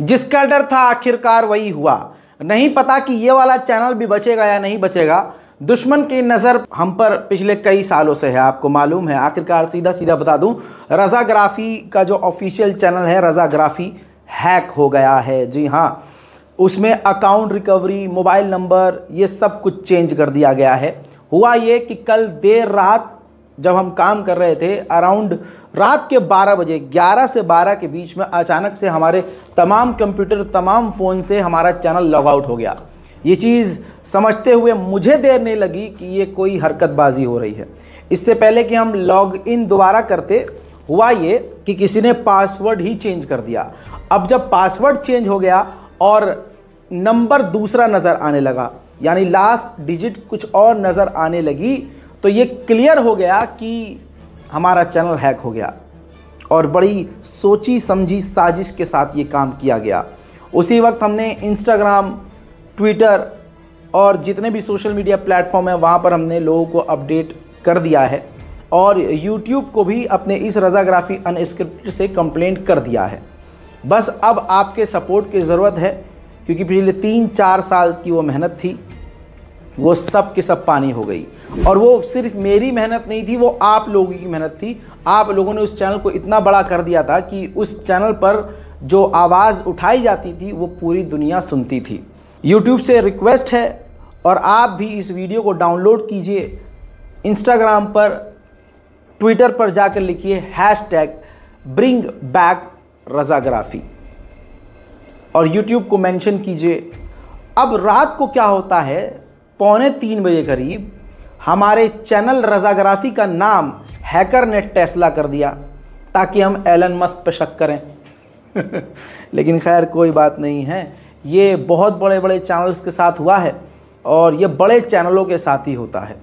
जिसका डर था आखिरकार वही हुआ। नहीं पता कि ये वाला चैनल भी बचेगा या नहीं बचेगा। दुश्मन की नज़र हम पर पिछले कई सालों से है, आपको मालूम है। आखिरकार सीधा सीधा बता दूँ, रज़ाग्राफ़ी का जो ऑफिशियल चैनल है, रज़ाग्राफ़ी हैक हो गया है। जी हाँ उसमें अकाउंट रिकवरी मोबाइल नंबर ये सब कुछ चेंज कर दिया गया है। हुआ ये कि कल देर रात जब हम काम कर रहे थे अराउंड रात के 12 बजे 11 से 12 के बीच में अचानक से हमारे तमाम कंप्यूटर, तमाम फ़ोन से हमारा चैनल लॉग आउट हो गया। ये चीज़ समझते हुए मुझे देर नहीं लगी कि ये कोई हरकतबाजी हो रही है। इससे पहले कि हम लॉग इन दोबारा करते, हुआ ये कि किसी ने पासवर्ड ही चेंज कर दिया। अब जब पासवर्ड चेंज हो गया और नंबर दूसरा नज़र आने लगा, यानी लास्ट डिजिट कुछ और नज़र आने लगी तो ये क्लियर हो गया कि हमारा चैनल हैक हो गया और बड़ी सोची समझी साजिश के साथ ये काम किया गया। उसी वक्त हमने इंस्टाग्राम ट्विटर और जितने भी सोशल मीडिया प्लेटफॉर्म हैं, वहाँ पर हमने लोगों को अपडेट कर दिया है और यूट्यूब को भी अपने इस रज़ाग्राफी अनस्क्रिप्टेड से कंप्लेंट कर दिया है। बस अब आपके सपोर्ट की ज़रूरत है, क्योंकि पिछले तीन चार साल की वो मेहनत थी। वो सब के सब पानी हो गई। और वो सिर्फ़ मेरी मेहनत नहीं थी, वो आप लोगों की मेहनत थी। आप लोगों ने उस चैनल को इतना बड़ा कर दिया था कि उस चैनल पर जो आवाज़ उठाई जाती थी, वो पूरी दुनिया सुनती थी। यूट्यूब से रिक्वेस्ट है और आप भी इस वीडियो को डाउनलोड कीजिए। इंस्टाग्राम पर ट्विटर पर जाकर लिखिए हैश टैग ब्रिंग बैक रज़ाग्राफ़ी और यूट्यूब को मेंशन कीजिए। अब रात को क्या होता है? पौने तीन बजे करीब हमारे चैनल रज़ाग्राफ़ी का नाम हैकर ने टेस्ला कर दिया ताकि हम एलन मस्क पर शक करें। लेकिन खैर, कोई बात नहीं है। ये बहुत बड़े बड़े चैनल्स के साथ हुआ है और ये बड़े चैनलों के साथ ही होता है।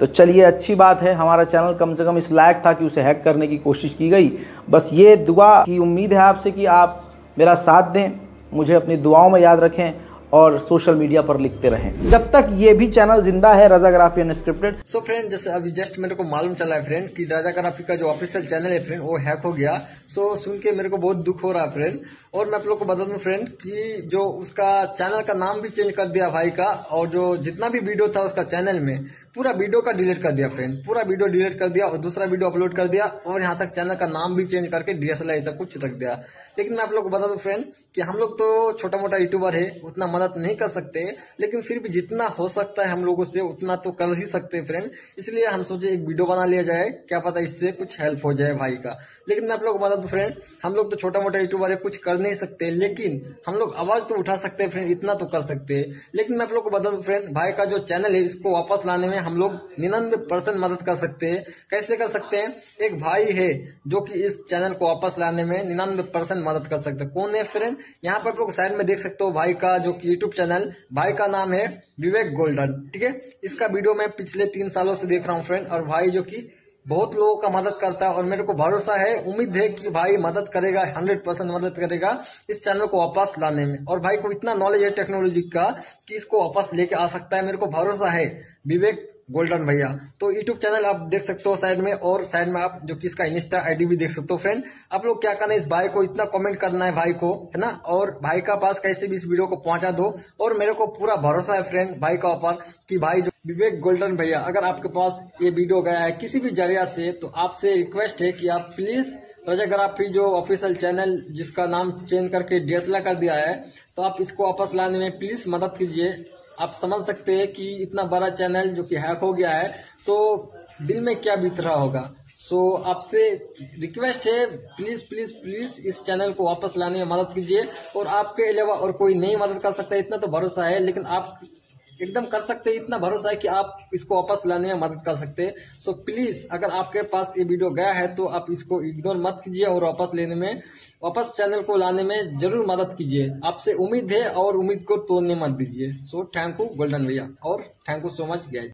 तो चलिए, अच्छी बात है, हमारा चैनल कम से कम इस लायक था कि उसे हैक करने की कोशिश की गई। बस ये दुआ की उम्मीद है आपसे कि आप मेरा साथ दें। मुझे अपनी दुआओं में याद रखें और सोशल मीडिया पर लिखते रहें। जब तक ये भी चैनल ज़िंदा है रजाग्राफी अनस्क्रिप्टेड सो फ्रेंड जैसे अभी जस्ट मेरे को मालूम चला है फ्रेंड कि राजाग्राफी का जो ऑफिशियल चैनल है फ्रेंड वो हैक हो गया। सो so, सुन के मेरे को बहुत दुख हो रहा है फ्रेंड और मैं आप लोग को बता दूँ फ्रेंड कि जो उसका चैनल का नाम भी चेंज कर दिया भाई का और जो जितना भी वीडियो था उसका चैनल में पूरा वीडियो का डिलीट कर दिया फ्रेंड पूरा वीडियो डिलीट कर दिया और दूसरा वीडियो अपलोड कर दिया और यहाँ तक चैनल का नाम भी चेंज करके डीएसएलआई सब कुछ रख दिया। लेकिन मैं आप लोग को बता दूँ फ्रेंड कि हम लोग तो छोटा मोटा यूट्यूबर है उतना मदद नहीं कर सकते, लेकिन फिर भी जितना हो सकता है हम लोगों से, उतना तो कर ही सकते हैं फ्रेंड इसलिए हम सोचे एक वीडियो बना लिया जाए, क्या पता इससे कुछ हेल्प हो जाए भाई का। लेकिन आप लोग को बता दूँ फ्रेंड हम लोग तो छोटा मोटा यूट्यूबर है, कुछ कर नहीं सकते, लेकिन हम लोग आवाज़ तो उठा सकते हैं फ्रेंड इतना तो कर सकते हैं। लेकिन आप लोग को बता दूँ फ्रेंड भाई का जो चैनल है, इसको वापस लाने में हम लोग निन्यानवे परसेंट मदद कर सकते हैं। कैसे कर सकते हैं? एक भाई है, जो कि इस चैनल को वापस लाने में निन्यानवे परसेंट मदद कर सकते हैं। कौन है फ्रेंड यहाँ पर आप लोग साइड में देख सकते हो भाई का, जो यूट्यूब चैनल, भाई का नाम है विवेक गोल्डन, ठीक है? इसका वीडियो मैं पिछले तीन सालों से देख रहा हूँ फ्रेंड और भाई जो की बहुत लोगों का मदद करता है और मेरे को भरोसा है, उम्मीद है कि भाई मदद करेगा हंड्रेड परसेंट मदद करेगा इस चैनल को वापस लाने में। और भाई को इतना नॉलेज है टेक्नोलॉजी का कि इसको वापस लेके आ सकता है, मेरे को भरोसा है। विवेक गोल्डन भैया। तो यूट्यूब चैनल आप देख सकते हो साइड में और साइड में आप जो किसका इंस्टा आईडी भी देख सकते हो फ्रेंड आप लोग क्या करना है, इस भाई को इतना कमेंट करना है भाई को, है ना? और भाई का पास कैसे भी इस वीडियो को पहुँचा दो। और मेरे को पूरा भरोसा है फ्रेंड भाई का ऊपर, कि भाई जो विवेक गोल्डन भैया, अगर आपके पास ये वीडियो गया है किसी भी ज़रिया से तो आपसे रिक्वेस्ट है कि आप प्लीज़ रजाग्राफी जो ऑफिशियल चैनल जिसका नाम चेंज करके डीएसएलआर कर दिया है तो आप इसको वापस लाने में प्लीज़ मदद कीजिए। आप समझ सकते हैं कि इतना बड़ा चैनल जो कि हैक हो गया है तो दिल में क्या बीत रहा होगा? सो so, आपसे रिक्वेस्ट है प्लीज़ प्लीज़ प्लीज़ इस चैनल को वापस लाने में मदद कीजिए और आपके अलावा और कोई नहीं मदद कर सकता इतना तो भरोसा है लेकिन आप एकदम कर सकते हैं, इतना भरोसा है कि आप इसको वापस लाने में मदद कर सकते हैं। सो प्लीज़ अगर आपके पास ये वीडियो गया है तो आप इसको इग्नोर मत कीजिए और वापस लेने में, वापस चैनल को लाने में ज़रूर मदद कीजिए। आपसे उम्मीद है और उम्मीद को तोड़ने मत दीजिए। सो थैंक यू गोल्डन भैया और thank you so much guys